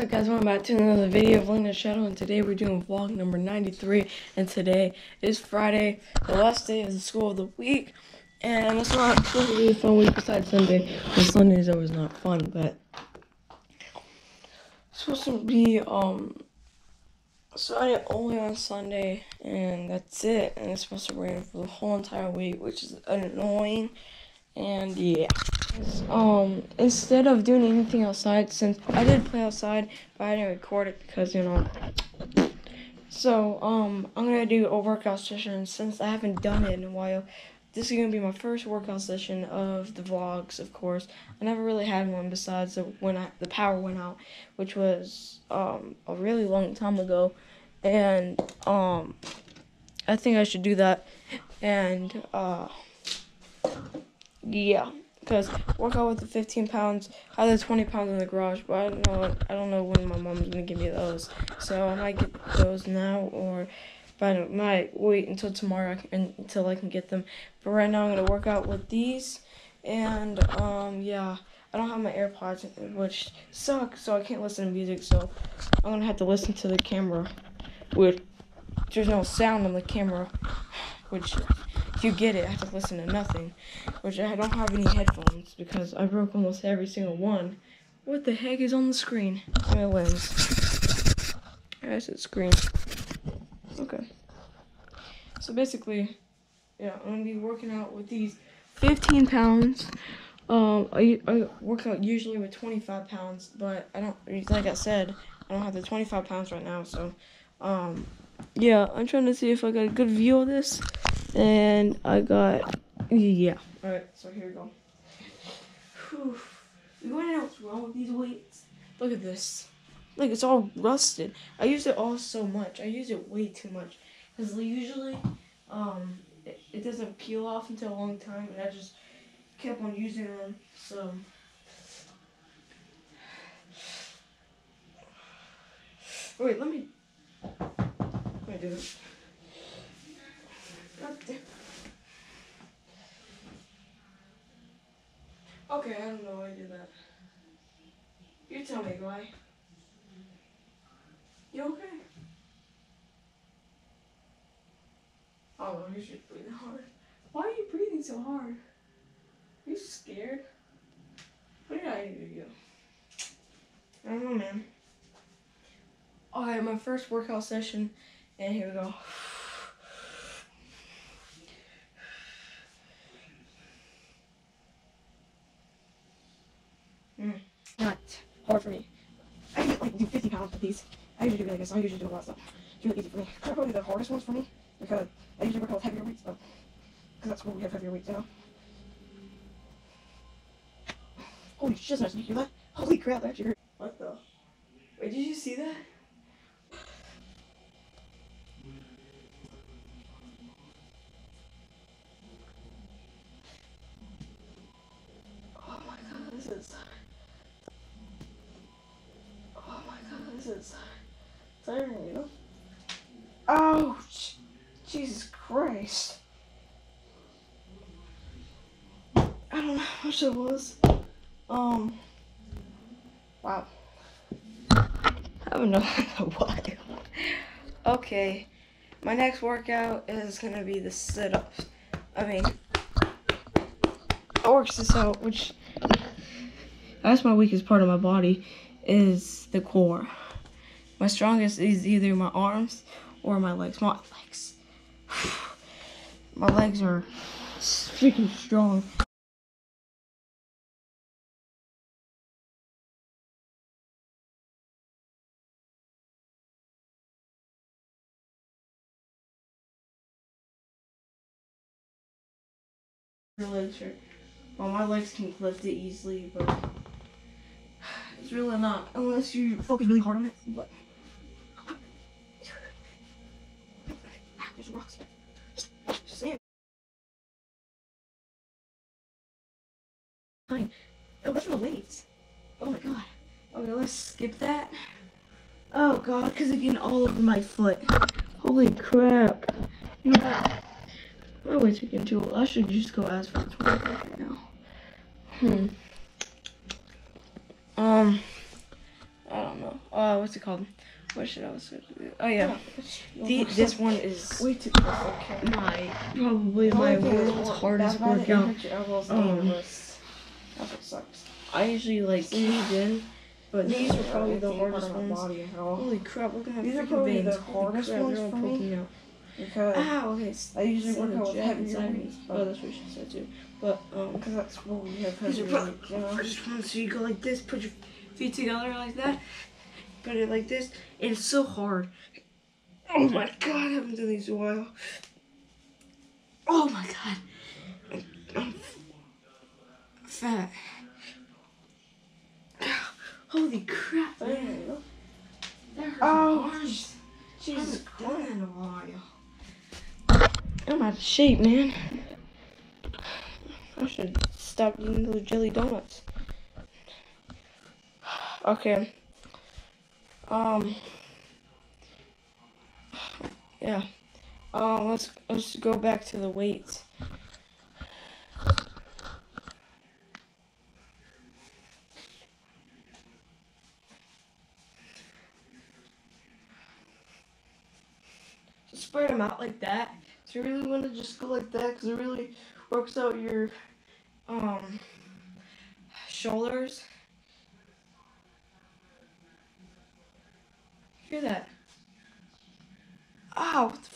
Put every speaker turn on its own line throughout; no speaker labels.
up guys, welcome back to another video of Landon Shadow and today we're doing vlog number 93 and today is Friday, the last day of the school of the week and it's not supposed to be a fun week besides Sunday because Sunday is always not fun but it's supposed to be um starting only on Sunday and that's it and it's supposed to rain for the whole entire week which is annoying and yeah. Um instead of doing anything outside since i did play outside but i didn't record it because you know. So um i'm gonna do a workout session. Since i haven't done it in a while this is gonna be my first workout session of the vlogs of course. I never really had one besides the, when I, the power went out which was um a really long time ago. And um i think i should do that. And uh yeah, because work out with the 15 pounds. I have the 20 pounds in the garage, but I don't know. I don't know when my mom's gonna give me those. So I might get those now, or but I might wait until tomorrow until I can get them. But right now I'm gonna work out with these, and um yeah. I don't have my AirPods, which suck, so I can't listen to music. So I'm gonna have to listen to the camera, with there's no sound on the camera, which you get it, I have to listen to nothing. Which I don't have any headphones because I broke almost every single one. What the heck is on the screen? My lens. I said screen. Okay. So basically, yeah, I'm gonna be working out with these 15 pounds. Um, I, I work out usually with 25 pounds, but I don't, like I said, I don't have the 25 pounds right now, so, um, yeah, I'm trying to see if I got a good view of this. And I got, yeah. Alright, so here we go. Whew. You want to know what's wrong with these weights? Look at this. Like, it's all rusted. I use it all so much. I use it way too much. Because usually, um, it, it doesn't peel off until a long time. And I just kept on using them. So... Wait, let me... Let me do this. Okay, I don't know why I did that. You tell me why. You okay? Oh, you should breathe hard. Why are you breathing so hard? Are you scared? What did I do to you? I don't know, man. Alright, my first workout session, and here we go. Mm. Not hard for me. I usually like do 50 pounds with these. I usually do like this. I usually do a lot of stuff. It's really easy for me. Probably the hardest ones for me because I usually work out with heavier weights, but because that's where we have heavier weights, you know. Holy shit, did you hear that? Holy crap, that actually hurt. What the? Wait, did you see that? Is tiring, you know? Ouch! Jesus Christ. I don't know how much it was. Um, wow. I in a while. Okay, my next workout is gonna be the sit-ups. I mean, I works this out, which that's my weakest part of my body, is the core. My strongest is either my arms or my legs. My legs. my legs are freaking strong. legs are, well, my legs can lift it easily, but it's really not unless you focus really hard on it. But rocks. Fine. Oh, for the weights. Oh my god. Okay, let's skip that. Oh god, because it's getting all over my foot. Holy crap. You know what? Weights are getting too old. I should just go as far as right now. Hmm. Um, I don't know. uh, what's it called? What should I was? Oh yeah,
Oh,
the, this one is
Way too. Okay.
my probably
The
my
only thing is
world's hardest
about it, it
workout. Um.
That's what sucks.
I usually like cave in, but these are probably the hardest ones.
Body at all.
Holy crap! Look at my
These are
freaking
probably
veins.
the hardest
crap,
ones for me.
out.
Because
Ow, okay.
I usually work out with
jet
heavier
inside me.
weights,
Oh, that's what she said too. But um,
because that's what we have
These are
heavier
pro-
weights, you know.
I just want to you go like this, put your feet together like that, put it like this, and it's so hard. Oh my god, I haven't done these in a while. Oh my god. I'm, fat. Holy crap, man. That hurts
Oh,
my arms.
Jesus
I haven't done that in a while. I'm out of shape, man. I should stop eating those jelly donuts. Okay. Um. Yeah. Um. Let's let's go back to the weights. Just spread them out like that. So you really want to just go like that because it really works out your um shoulders. Hear that? Ow! what the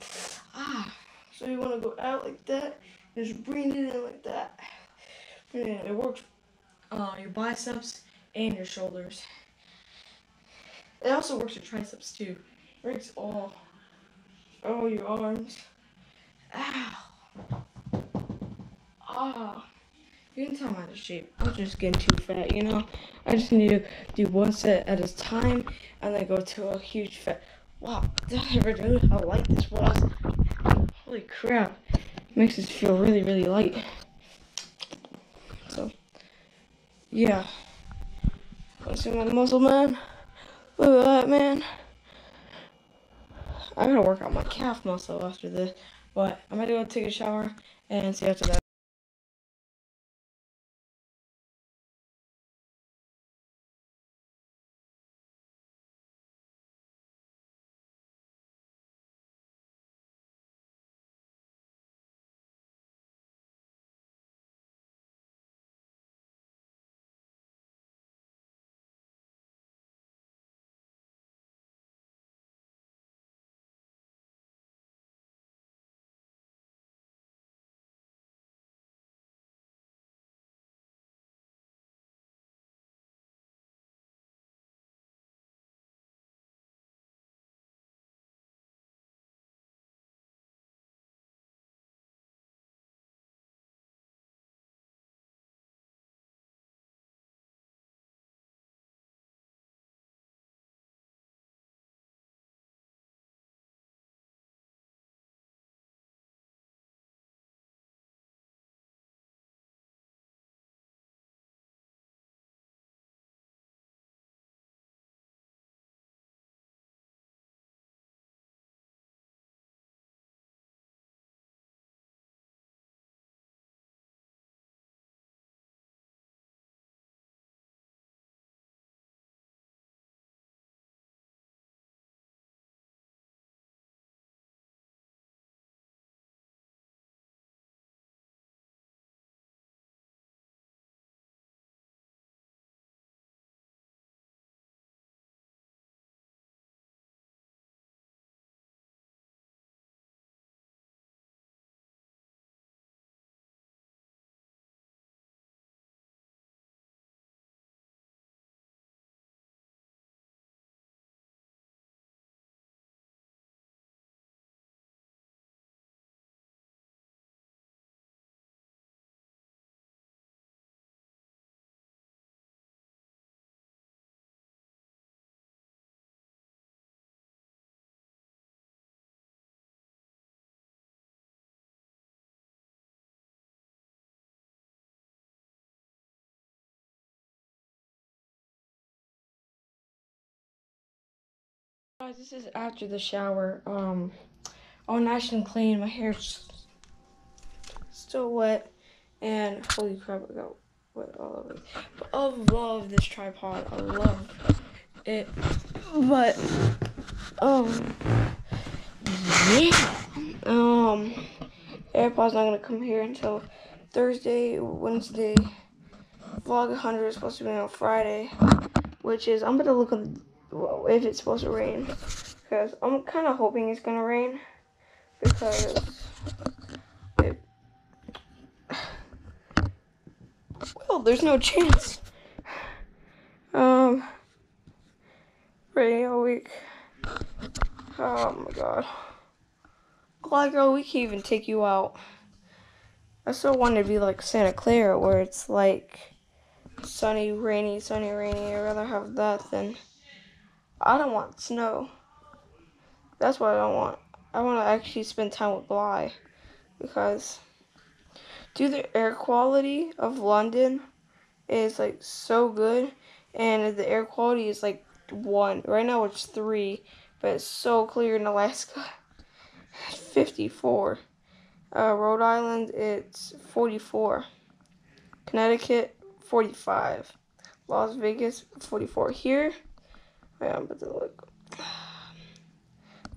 f- Ah! So you want to go out like that, and just bring it in like that. Bring it works uh, your biceps and your shoulders. It also works your triceps too. It Works all, all your arms. Ow! Ah! You can tell I'm out of shape. I'm just getting too fat, you know? I just need to do one set at a time and then go to a huge fat. Wow, did I ever how light this was? Holy crap. Makes us feel really, really light. So, yeah. Wanna see my muscle man? Look at that, man. I gotta work out my calf muscle after this, but I'm gonna go take a shower and see after that. Guys, this is after the shower. Um, all nice and clean. My hair's still wet, and holy crap, I got wet all over. But I love this tripod. I love it. But um yeah. Um AirPod's not gonna come here until Thursday, Wednesday. Vlog 100 is supposed to be on Friday, which is I'm gonna look on if it's supposed to rain because I'm kind of hoping it's gonna rain because it, well, there's no chance. Um, radio week. Oh my god. Like, oh, we can even take you out. I still want to be like Santa Clara, where it's like sunny, rainy, sunny, rainy. I'd rather have that than. I don't want snow. That's what I don't want. I want to actually spend time with Bly because do the air quality of London is like so good and the air quality is like one. Right now it's three, but it's so clear in Alaska. 54. Uh, Rhode Island, it's 44. Connecticut, 45. Las Vegas, 44. Here, I'm about to look.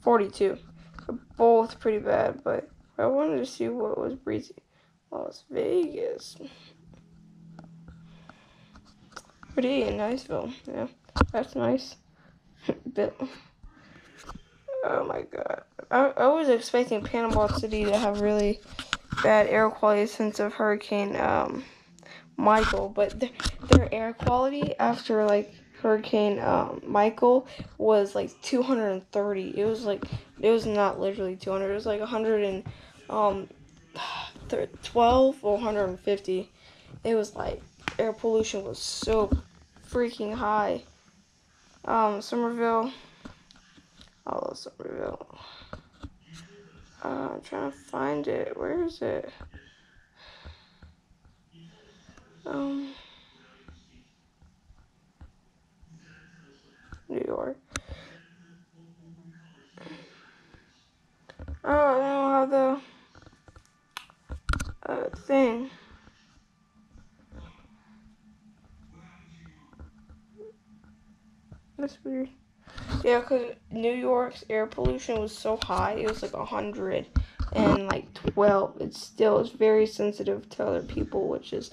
42. They're both pretty bad, but I wanted to see what was breezy. Las Vegas. Pretty in Niceville. Yeah, that's nice. Bill. Oh my god. I, I was expecting Panama City to have really bad air quality since of Hurricane um, Michael, but th- their air quality after like Hurricane um, Michael was like 230. It was like it was not literally 200. It was like 100 and um 12 or 150. It was like air pollution was so freaking high. Um, Somerville. Oh, Somerville. Uh, I'm trying to find it. Where is it? Um, New York. Oh, I don't have the uh, thing. That's weird. Yeah, because New York's air pollution was so high, it was like 100 and like 12. It still is very sensitive to other people, which is